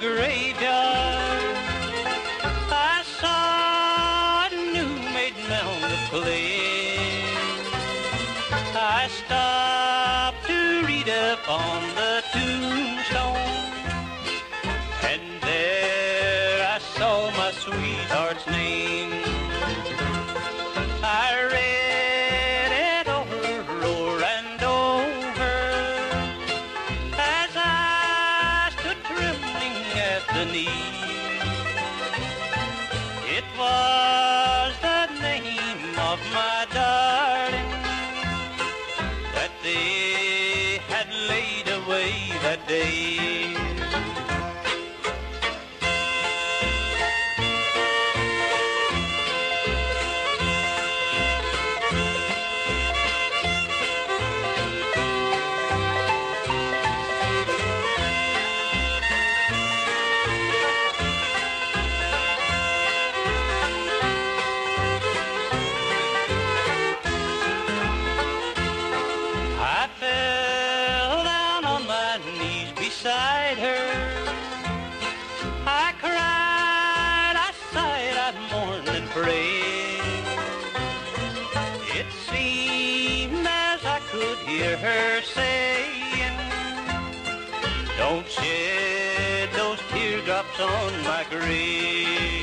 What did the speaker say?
graveyard. I saw a new-made on the place. I stopped to read up on the two. It was the name of my darling that they had laid away that day. It seemed as I could hear her saying, Don't shed those teardrops on my grave.